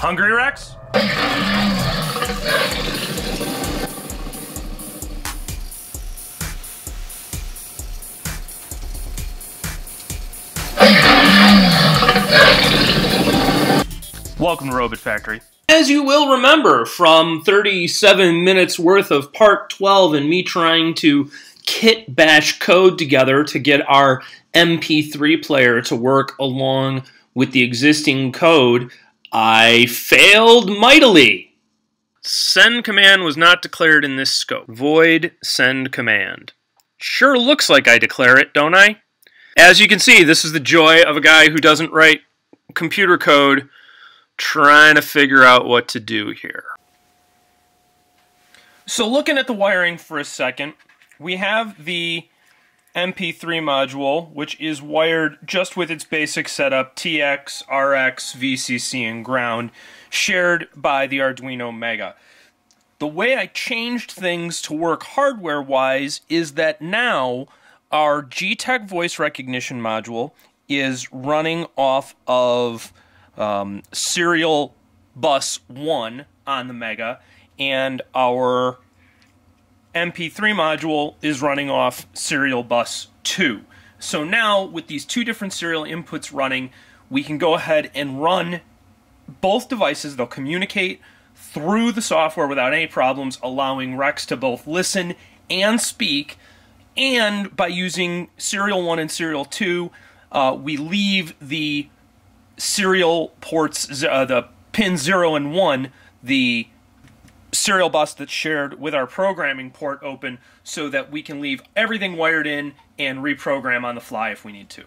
Hungry Rex? Welcome to Robit Factory. As you will remember from 37 minutes worth of part 12 and me trying to kit bash code together to get our MP3 player to work along with the existing code, I failed mightily. Send command was not declared in this scope. Void send command. Sure looks like I declare it, don't I? As you can see, this is the joy of a guy who doesn't write computer code trying to figure out what to do here. So looking at the wiring for a second, we have the MP3 module, which is wired just with its basic setup, TX, RX, VCC, and ground, shared by the Arduino Mega. The way I changed things to work hardware-wise is that now our Geeetech voice recognition module is running off of um, serial bus 1 on the Mega, and our MP3 module is running off serial bus 2. So now, with these two different serial inputs running, we can go ahead and run both devices. They'll communicate through the software without any problems, allowing Rex to both listen and speak. And by using serial 1 and serial 2, uh, we leave the serial ports, uh, the pin 0 and 1, the serial bus that's shared with our programming port open so that we can leave everything wired in and reprogram on the fly if we need to.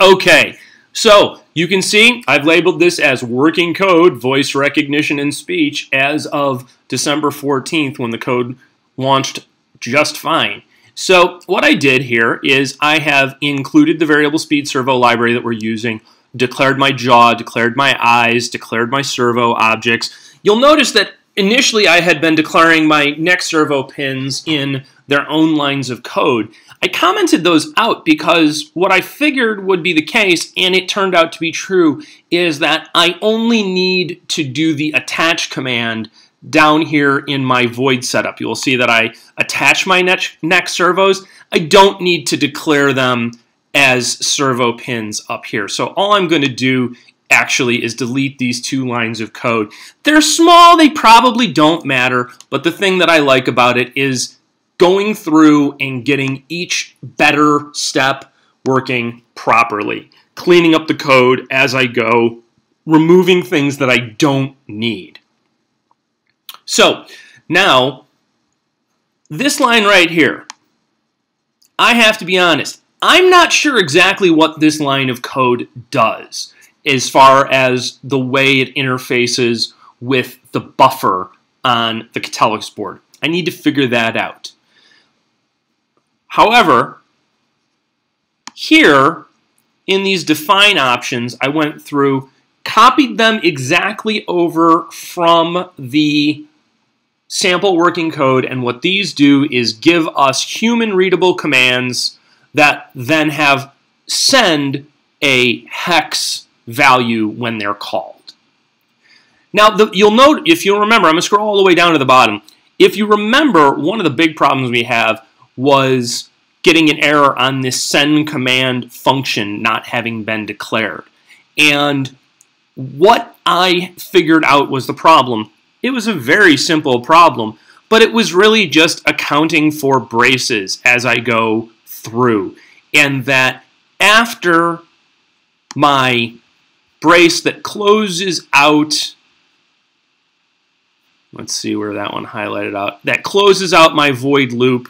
Okay, so you can see I've labeled this as working code, voice recognition and speech as of December 14th when the code launched just fine. So what I did here is I have included the variable speed servo library that we're using, declared my jaw, declared my eyes, declared my servo objects. You'll notice that initially I had been declaring my next servo pins in their own lines of code. I commented those out because what I figured would be the case, and it turned out to be true, is that I only need to do the attach command down here in my void setup. You will see that I attach my next servos. I don't need to declare them as servo pins up here. So all I'm going to do actually is delete these two lines of code. They're small, they probably don't matter, but the thing that I like about it is going through and getting each better step working properly, cleaning up the code as I go, removing things that I don't need. So now, this line right here, I have to be honest, I'm not sure exactly what this line of code does as far as the way it interfaces with the buffer on the Catalex board. I need to figure that out. However, here in these define options, I went through, copied them exactly over from the sample working code, and what these do is give us human readable commands that then have send a hex value when they're called. Now, the, you'll note, if you'll remember, I'm going to scroll all the way down to the bottom. If you remember, one of the big problems we have was getting an error on this send command function not having been declared. And what I figured out was the problem it was a very simple problem, but it was really just accounting for braces as I go through. And that after my brace that closes out, let's see where that one highlighted out, that closes out my void loop.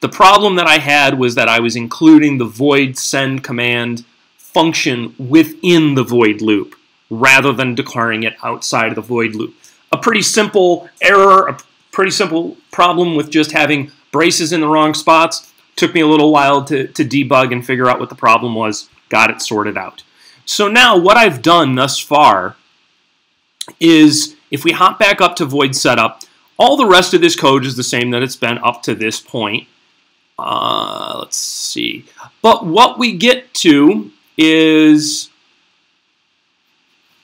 The problem that I had was that I was including the void send command function within the void loop rather than declaring it outside of the void loop a pretty simple error, a pretty simple problem with just having braces in the wrong spots. Took me a little while to, to debug and figure out what the problem was. Got it sorted out. So now what I've done thus far is if we hop back up to void setup, all the rest of this code is the same that it's been up to this point. Uh, let's see. But what we get to is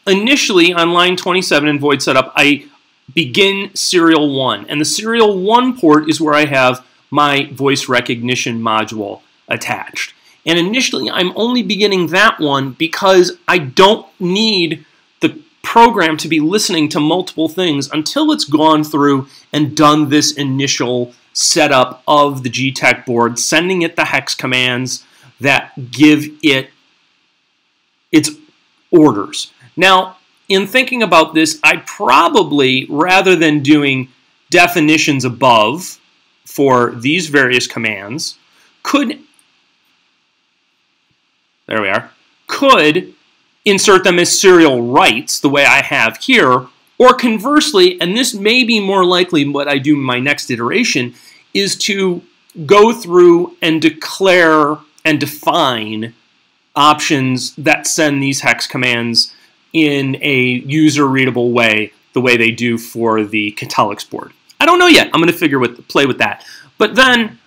initially on line 27 in void setup, I begin serial 1. And the serial 1 port is where I have my voice recognition module attached. And initially, I'm only beginning that one because I don't need the program to be listening to multiple things until it's gone through and done this initial setup of the Geeetech board, sending it the hex commands that give it its orders. Now, in thinking about this, I probably, rather than doing definitions above for these various commands, could, there we are, could insert them as serial writes the way I have here, or conversely, and this may be more likely what I do in my next iteration, is to go through and declare and define options that send these hex commands in a user-readable way, the way they do for the Catalex board. I don't know yet. I'm going to figure with play with that. But then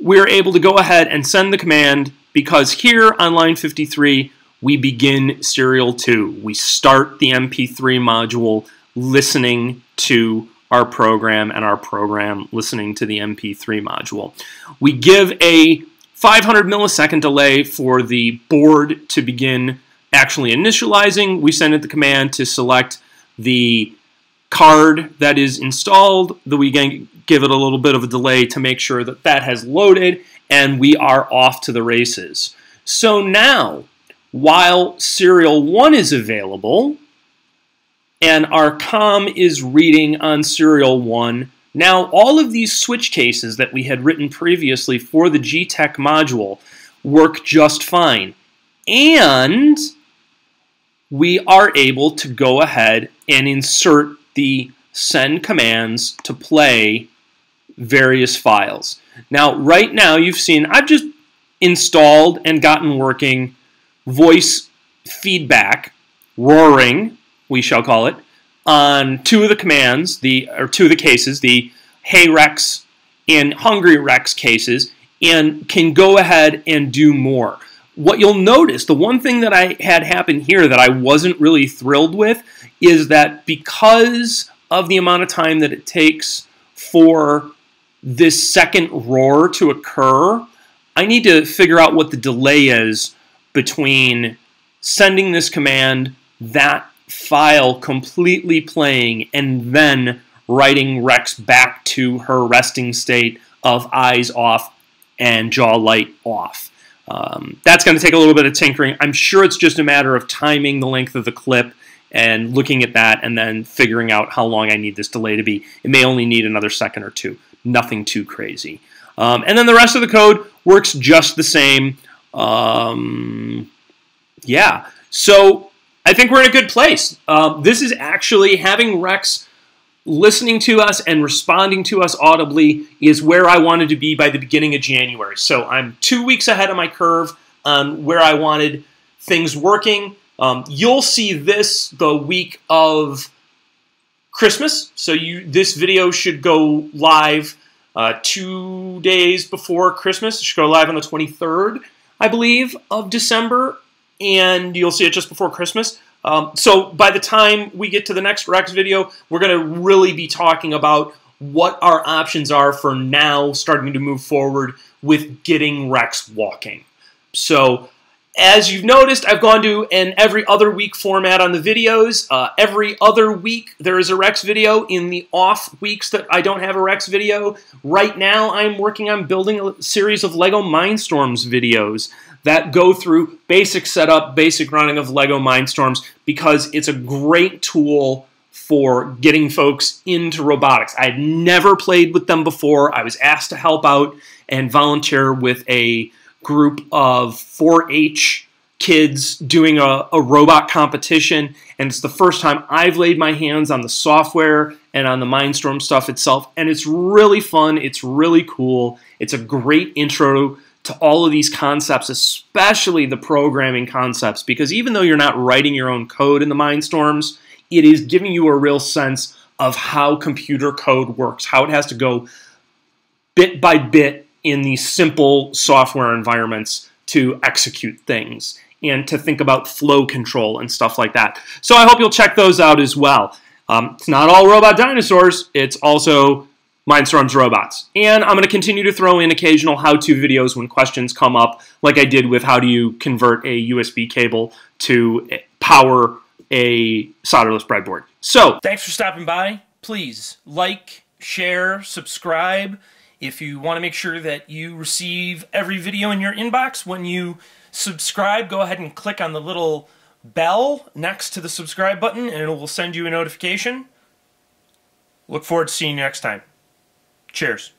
we're able to go ahead and send the command because here on line 53 we begin serial 2. We start the MP3 module listening to our program and our program listening to the MP3 module. We give a 500 millisecond delay for the board to begin actually initializing. We send it the command to select the card that is installed. That we can give it a little bit of a delay to make sure that that has loaded and we are off to the races. So now, while serial 1 is available and our COM is reading on serial 1, now all of these switch cases that we had written previously for the Geeetech module work just fine. And we are able to go ahead and insert the send commands to play various files. Now, right now, you've seen I've just installed and gotten working voice feedback, roaring, we shall call it, on two of the commands, the or two of the cases, the Hey Rex and Hungry Rex cases, and can go ahead and do more what you'll notice, the one thing that I had happen here that I wasn't really thrilled with is that because of the amount of time that it takes for this second roar to occur, I need to figure out what the delay is between sending this command, that file completely playing, and then writing Rex back to her resting state of eyes off and jaw light off. Um, that's going to take a little bit of tinkering. I'm sure it's just a matter of timing the length of the clip and looking at that and then figuring out how long I need this delay to be. It may only need another second or two. Nothing too crazy. Um, and then the rest of the code works just the same. Um, yeah. So I think we're in a good place. Uh, this is actually having Rex listening to us and responding to us audibly is where I wanted to be by the beginning of January. So I'm two weeks ahead of my curve on where I wanted things working. Um, you'll see this the week of Christmas. So you this video should go live uh, two days before Christmas. It should go live on the 23rd, I believe, of December. And you'll see it just before Christmas. Um, so by the time we get to the next Rex video, we're going to really be talking about what our options are for now starting to move forward with getting Rex walking. So as you've noticed, I've gone to an every other week format on the videos. Uh, every other week, there is a Rex video. In the off weeks that I don't have a Rex video, right now I'm working on building a series of LEGO Mindstorms videos that go through basic setup, basic running of LEGO Mindstorms because it's a great tool for getting folks into robotics. I had never played with them before. I was asked to help out and volunteer with a group of 4-H kids doing a, a, robot competition, and it's the first time I've laid my hands on the software and on the Mindstorm stuff itself, and it's really fun. It's really cool. It's a great intro to all of these concepts, especially the programming concepts, because even though you're not writing your own code in the Mindstorms, it is giving you a real sense of how computer code works, how it has to go bit by bit in these simple software environments to execute things and to think about flow control and stuff like that. So I hope you'll check those out as well. Um, it's not all robot dinosaurs, it's also Mindstorm's robots. And I'm going to continue to throw in occasional how-to videos when questions come up, like I did with how do you convert a USB cable to power a solderless breadboard. So, thanks for stopping by. Please like, share, subscribe. If you want to make sure that you receive every video in your inbox when you subscribe, go ahead and click on the little bell next to the subscribe button and it will send you a notification. Look forward to seeing you next time. Cheers.